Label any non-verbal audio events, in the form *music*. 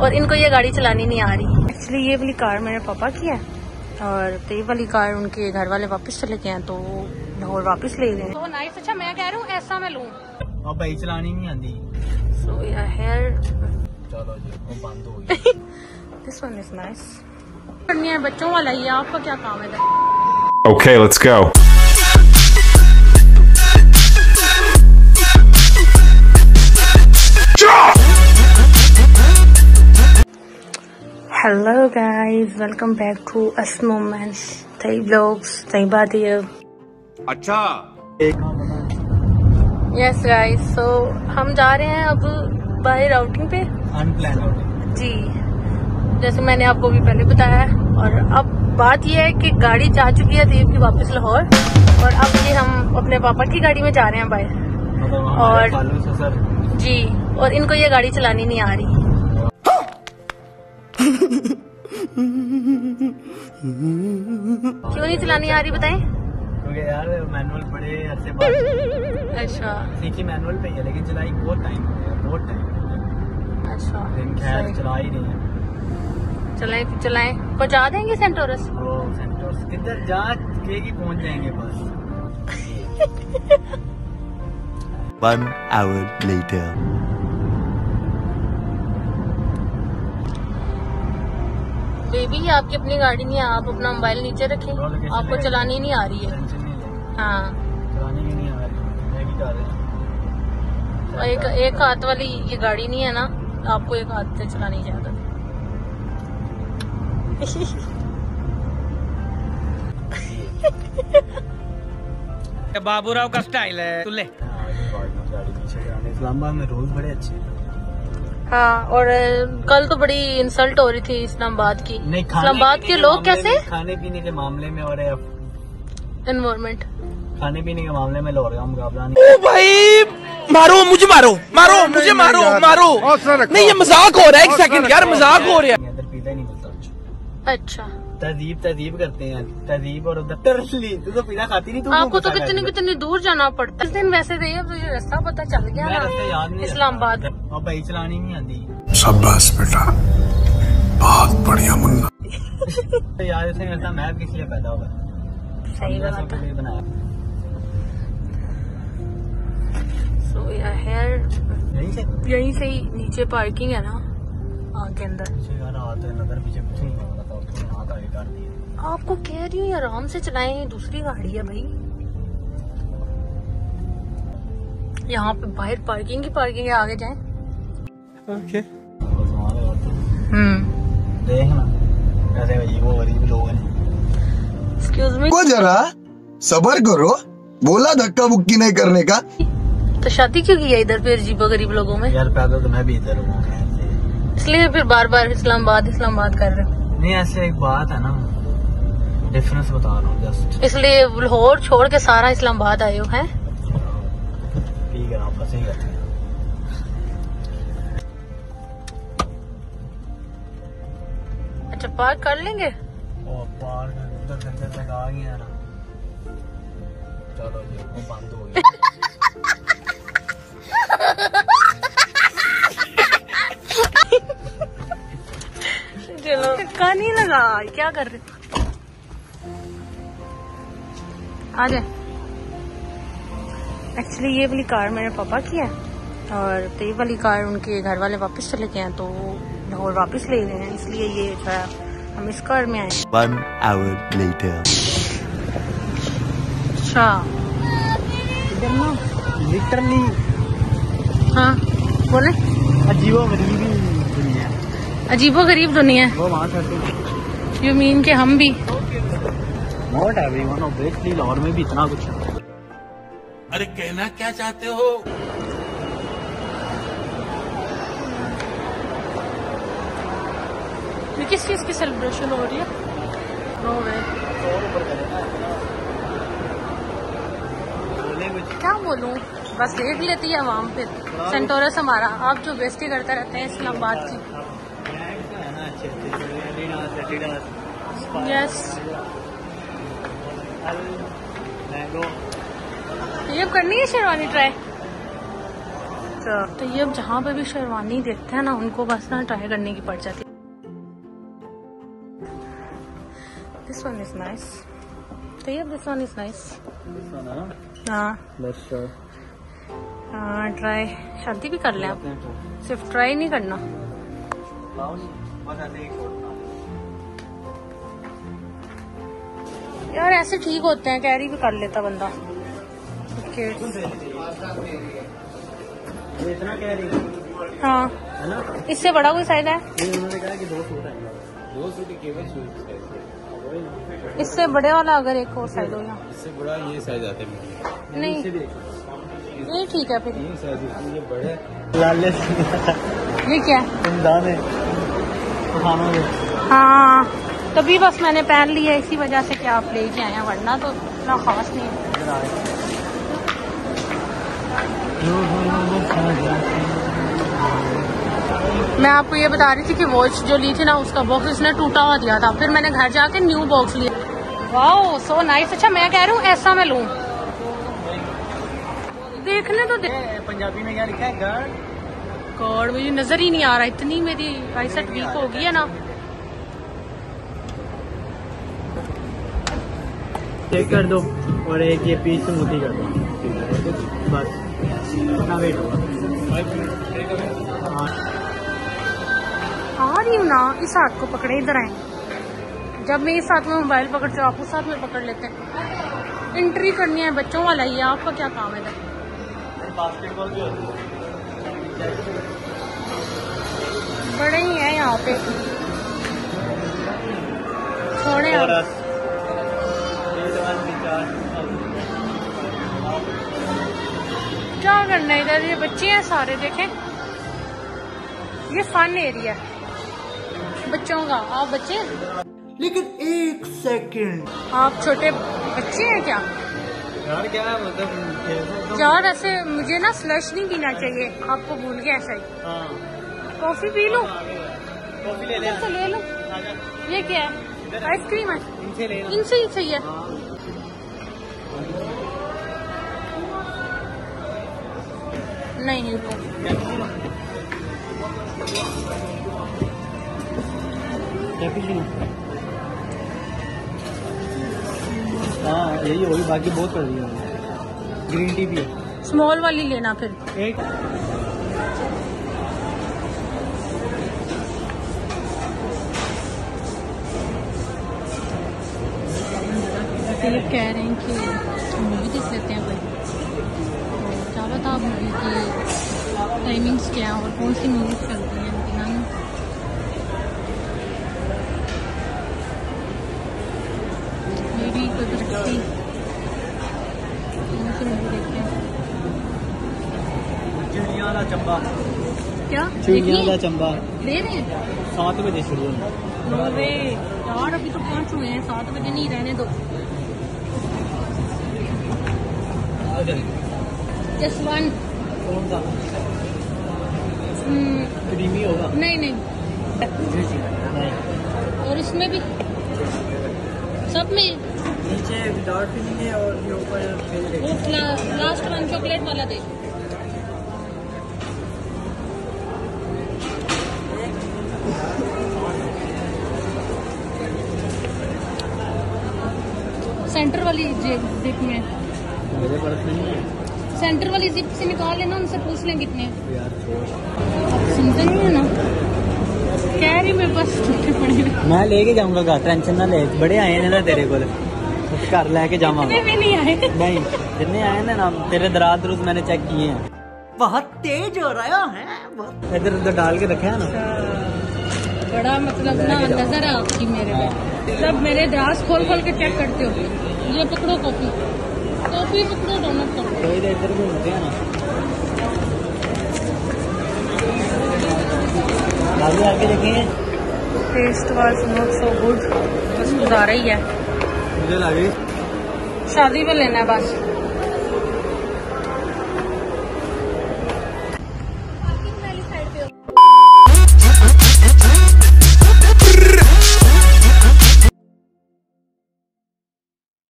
और इनको ये गाड़ी चलानी नहीं आ रही। एक्चुअली ये वाली कार मेरे पापा की है और तो ये वाली कार उनके घर वाले वापस चले गए हैं तो लाहौर वापस ले गए तो नाइस अच्छा मैं कह रहा हूँ ऐसा मैं लूँ। अब भाई चलानी नहीं आती। सो यार हेयर चलो जी बंद हो गई। दिस वन इज़ नाइस करनी है बच्चों वाला ये आपका क्या काम है? Okay, let's go. Hello guys welcome back to us moments सही ब्लॉग्स सही बात ये अच्छा। यस गाइस सो हम जा रहे हैं अब बाहर आउटिंग पे। अनप्लान हो जी। जैसे मैंने आपको भी पहले बताया है। और अब बात यह है कि गाड़ी जा चुकी है देव की वापस लाहौर। और अब ये हम अपने पापा की गाड़ी में जा रहे हैं बाहर। मतलब और- जी। और इनको ये गाड़ी चलानी नहीं आ रही। क्यों नहीं चलानी आ रही बताएँ? क्योंकि यार मैनुअल बड़े अरसे बाद अच्छा। सीखी मैनुअल पे ही है लेकिन चलाई बहुत टाइम हो गया बहुत टाइम अच्छा लेकिन खैर चला ही नहीं है। चलाएँ चलाएँ। पहुँचा देंगे सेंटोरस वो सेंटर्स किधर जा के ही पहुँच जाएँगे बस। One hour later. बेबी आपकी अपनी गाड़ी नहीं है आप अपना मोबाइल नीचे रखें। आपको चलानी नहीं आ रही है। हाँ चलाने की नहीं आ रही। मैं भी जा रहा और एक एक हाथ वाली ये गाड़ी नहीं है ना आपको एक हाथ से चलानी चाहिए *laughs* बाबूराव का स्टाइल है तू ले गाड़ी पीछे कराने इस्लामाबाद में रोड बड़े अच्छे हैं। हाँ और कल तो बड़ी इंसल्ट हो रही थी इस्लामाबाद की। इस्लामाबाद के, के लोग कैसे? खाने पीने के मामले में और एनवायरमेंट खाने पीने के मामले में लाहौर का मुकाबला नहीं भाई मारो मुझे मारो मारो मुझे मारो मारो। नहीं ये मज़ाक हो रहा है एक सेकंड यार मज़ाक हो रहा है। अच्छा। तहजीब तहजीब करते हैं। तहजीब और उधर तरली तू तो पीना खाती नहीं तू आपको तो कितनी कितनी दूर जाना पड़ता है? इस दिन वैसे थे अब तुझे रास्ता पता चल गया ना इस्लामाबाद। अब भाई चलानी नहीं आती। शाबाश बेटा। बहुत बढ़िया मुन्ना। तो *laughs* यार ऐसे करता मैं किस लिए पैदा हुआ? सही बात है। बनाया। सो यार यहीं से? यहीं से ही नीचे पार्किंग है ना। आगे अंदर। हो दिया आपको कह रही हूँ आराम से चलाए दूसरी गाड़ी है भाई। यहाँ पे बाहर पार्किंग की पार्किंग है आगे जाए। तो हम्म। हैं। को जरा सबर करो बोला धक्का बुक्की नहीं करने का। तो शादी क्यों की है इधर पे अजीबो गरीब लोगों में? यार पैदा तो मैं भी इधर हूँ। इसलिए फिर बार बार इस्लामाबाद इस्लामाबाद कर रहे हो। नहीं ऐसे एक बात है ना डिफरेंस बता रहा हूँ जस्ट इसलिए लाहौर छोड़ के सारा इस्लामाबाद आए हो हैं? ठीक है फंसे अच्छा पार्क कर लेंगे? और पार उधर गंदे गया ना। चलो वो बंद हो गया। धक्का क्या कर रहे आ जाए एक्चुअली ये वाली कार मेरे पापा की है और तो ये वाली कार उनके घर वाले वापस चले गए हैं तो लाहौर वापस ले गए हैं इसलिए ये जो है हम इस कार में आए One hour later. अच्छा। लिटरली हाँ बोले। अजीबो गरीबी दुनिया अजीबो गरीब दुनिया वो वहाँ यू मीन के हम भी? Not everyone obviously Lahore में भी इतना कुछ है। अरे कहना क्या चाहते हो? ये किस चीज़ की सेलिब्रेशन हो रही है? नो वे क्या बोलूँ? बस देख लेती है आवाम फिर। सेंटोरस हमारा। आप जो बेस्ती करते रहते हैं इस्लामाबाद की ब्रांड्स तो है ना अच्छे अच्छे एडिडास एडिडास यस मैंगो ये करनी है शेरवानी ट्राई तो ये अब जहाँ पे भी शेरवानी देखते हैं ना उनको बस ना ट्राई करने की पड़ जाती है। दिस वन इज़ नाइस तो ये दिस वन इज़ नाइस हाँ। हाँ ट्राई शादी भी कर लें आप। सिर्फ़ ट्राई नहीं करना। यार ऐसे ठीक होते हैं कैरी भी कर लेता बंदा। है। हाँ इससे बड़ा कोई साइज़ है? इससे बड़े वाला अगर एक और साइज़ हो इससे बड़ा ये साइज़ आता है। नहीं। ये ठीक है फिर। ये ये बड़े लाले। ये क्या? में। हाँ। तभी बस मैंने पहन लिया इसी वजह से क्या आप लेके आए हैं वरना तो इतना खास नहीं है। मैं आपको ये बता रही थी कि वॉच जो ली थी ना उसका बॉक्स इसने टूटा हुआ दिया था। फिर मैंने घर जाके न्यू बॉक्स लिया। वाओ सो नाइस अच्छा मैं कह रही हूँ ऐसा मैं लूँ। देखने तो दे। पंजाबी में क्या लिखा है? गर्ल गॉड मुझे नज़र ही नहीं आ रहा। इतनी मेरी आईसेट वीक हो गई है ना। चेक कर दो और एक ये पीस स्मूथी कर दो। बस। इतना वेट होगा आ रही हूँ ना इस हाथ को पकड़े इधर आए। जब मैं इस हाथ में मोबाइल पकड़ती हूँ आप उस हाथ में पकड़ लेते हैं। एंट्री करनी है बच्चों वाला ही आपका क्या काम है इधर? बास्केटबॉल भी बड़े ही है यहाँ पे। छोड़े इधर ये बच्चे हैं सारे देखें। ये फन एरिया है। बच्चों का। आप बच्चे? लेकिन एक सेकंड आप छोटे बच्चे हैं क्या? यार क्या मतलब यार ऐसे मुझे ना स्लश नहीं पीना चाहिए। आपको भूल गया ऐसा ही। हाँ। Coffee P low. कॉफ़ी ले ले। तो ले लो। ये क्या है? आइसक्रीम है। इनसे ले इनसे ही चाहिए नहीं इनको हाँ यही होगी बाकी बहुत कर रही है। ग्रीन टी भी है। स्मॉल वाली लेना फिर। एक। कह रहे हैं कि मूवी देख लेते हैं कोई तो आप मूवी की टाइमिंग्स क्या है और कौन सी मूवीज़ चलती हैं इनके नाम मे बी कोई कौन सी मूवी देखते हैं? चंबा। क्या? चंबा। ले रहे हैं? सात बजे शुरू होना नो यार अभी तो पाँच हुए हैं सात बजे नहीं रहने दो। जस्ट वन कौन सा? हम्म, क्रीमी होगा। नहीं नहीं। और इसमें भी सब में नीचे विदाउट फिलिंग है और ये ऊपर फिल वो लास्ट वन चॉकलेट वाला दे सेंटर वाली जिप में मेरे पास नहीं है। सेंटर वाली जिप से निकाल लेना उनसे पूछ लें कितने। सुनते नहीं है ना। कह रही मैं बस छुट्टी पड़ी मैं लेके जाऊँगा घर टेंशन ना ले। बड़े आए ने ना तेरे को घर लेके भी नहीं आए। नहीं जितने आए ना ना तेरे दराज दरूज मैंने चेक किए हैं। बहुत तेज हो रहा है बहुत। इधर उधर डाल के रखे है ना। बड़ा मतलब ना नज़र है आपकी मेरे में सब मेरे दराज खोल खोल के चेक करते हो। ये पकड़ो कॉफ़ी कॉफ़ी पकड़ो डोनट पकड़ो। तो इधर भी होते हैं ना। आगे आके देखेंगे। Test was not so good बस गुजारा ही है। मुझे लगे शादी में लेना है बस।